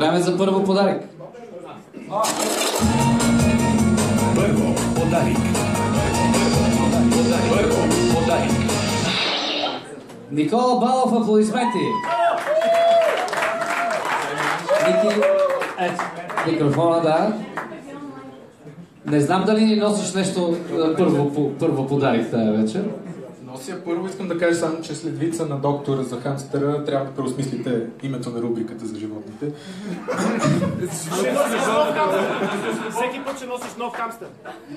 Време за първо подарък. Първо подарик. Първо подарик. Никола Балов, аплодисменти! Ники, ето, микрофона, да. Не знам дали ни носиш нещо първо, първо подарик тази вечер. Нося първо искам да кажа само, че след вица на доктора за хамстера трябва да преосмислите името на рубриката за животните. Всеки път ще носиш нов хамстер.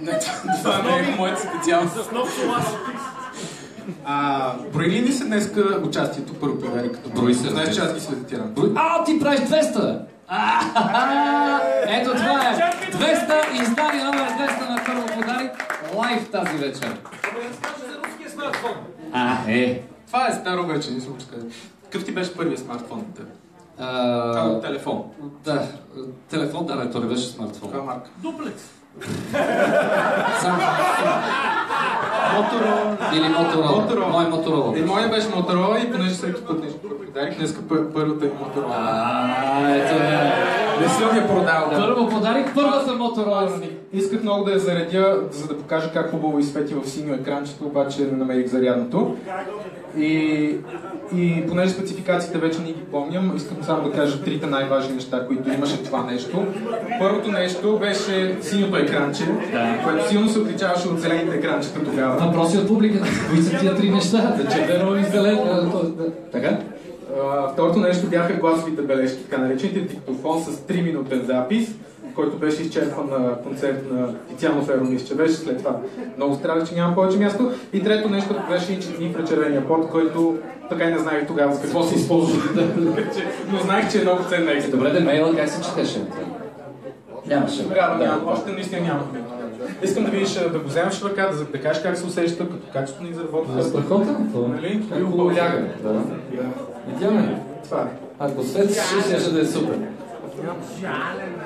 Не, това не е моята специалност. С нов солаш. А, брои ли се днеска участието първо подарик? Като Брои се, Знаеш, че аз ги следитирам. А, ти правиш 200! А, Ето това е! 200 издание номер 200 на първо подарик. Лайв тази вечер. А, е. Това е старо вече, не съм казал. Какъв ти беше първият смартфон? теб? А, А, телефон. да, телефон, да, не, то не беше смартфон. Каква марка? Дуплекс. Сам... Моторола. Или Моторола. Моторола. Мой Моторола. И моя беше Моторола и понеже всеки път нещо подарих, днеска пър- първата е Моторола. А, ето е. Не съм я продал, да. Първо подарик, първата Моторола. Исках много да я заредя, за да покажа как хубаво изсвети в синьо екранчето, обаче не намерих зарядното. И, и понеже спецификациите вече не ги помням, искам само да кажа трите най-важни неща, които имаше това нещо. Първото нещо беше синьото екранче, което силно се отличаваше от зелените екранчета тогава. Въпроси от публиката. Кои са тия три неща? Да червено и зелено. да. Така? Второто нещо бяха гласовите бележки, така наречените диктофон с 3-минутен запис, който беше изчерпан на концерт на Тициано Феро, мисля, че беше след това. Много страдах, че нямам повече място. И трето нещо беше инчетни при червения пот, който така и не знаех тогава за какво се използва. Но знаех, че е много ценна екстра. Добре, да мейла как се четеше? Нямаше. Тогава нямам, още наистина нямахме. Искам да видиш, да го вземеш в ръка, да, да кажеш как се усеща, като качеството ни заработва. Страхотно. това. Нали? Хубаво ляга. Да. Да. Видяме. Това е. Ако светиш, ще ще да е супер.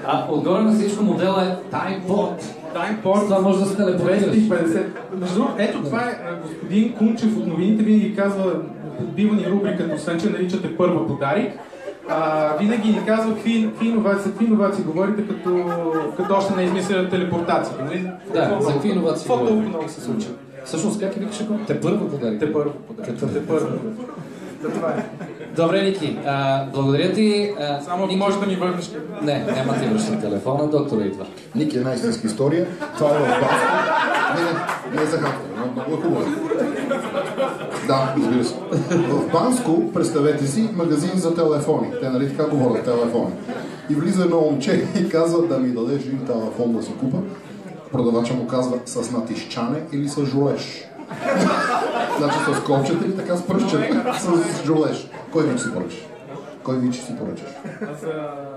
А отгоре на всичко модела е таймпорт. Таймпорт. Това може да се телепортираш. 250. Между другото, ето това е господин Кунчев от новините винаги казва, подбива ни рубриката, освен че наричате първа подарик. А, винаги ни казва какви, какви иновации, какви иновации говорите, като, като още не измисля телепортацията. Нали? Да, Какво за какви иновации Какво толкова много се случва? Всъщност, как и викаше? Те първо подарик. Те първо подарик. Те първо. Да, това е. Добре, Ники. А, благодаря ти. А, Само Ники- можеш да ми върнеш. Не, няма ти връщам телефона, доктора идва. Ники е една истинска история. Това е в Банско. Не, не, не е за хапване, но много е хубаво. Да, разбира се. В Банско, представете си, магазин за телефони. Те нали така говорят телефони. И влиза едно момче и казва да ми дадеш един телефон да си купа. Продавача му казва с натищане или с жулеш. значи с копчета или така с пръщчета. С жулеш. Кой вич си поръчаш? Кой вич си поръчаш?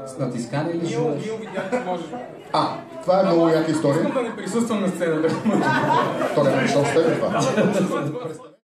С натискане или жулеш? Гил видях, че можеш. А, това е много яка история. Искам да не присъствам на сцената. То не е защо с теб това.